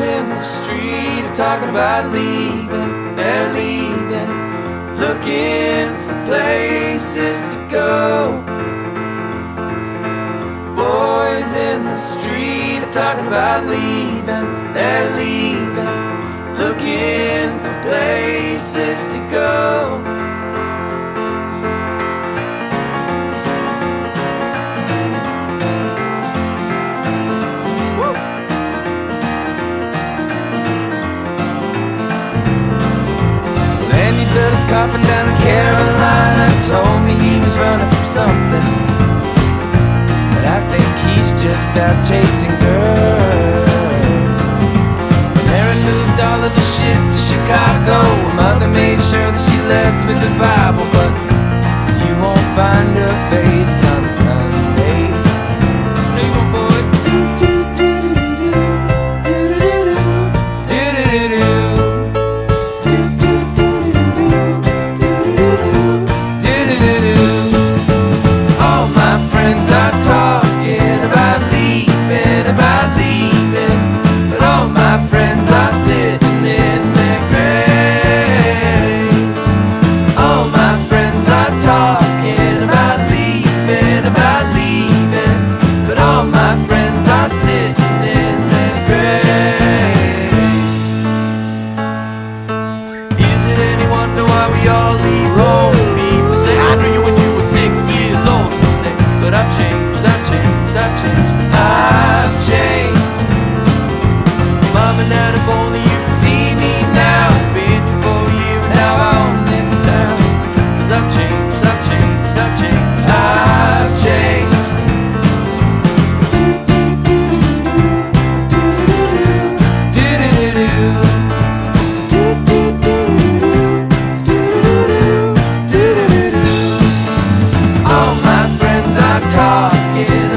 in the street are talking about leaving. They're leaving, looking for places to go. Boys in the street are talking about leaving. They're leaving, looking for places to go. Built his coffin down in Carolina. Told me he was running from something. But I think he's just out chasing girls. Mary moved all of the shit to Chicago. Mother made sure that she left with the Bible, but you won't find her face on Sunday. coming out if only you. Could see me now Been here for a year and now I own this town. Cause I've changed, I've changed, I've changed, I've changed. All my friends are talking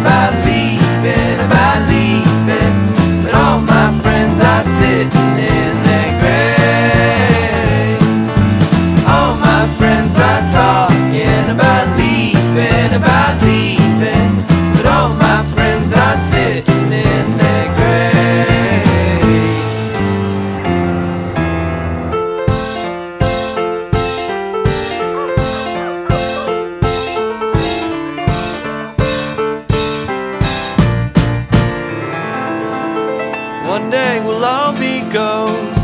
One day we'll all be ghosts.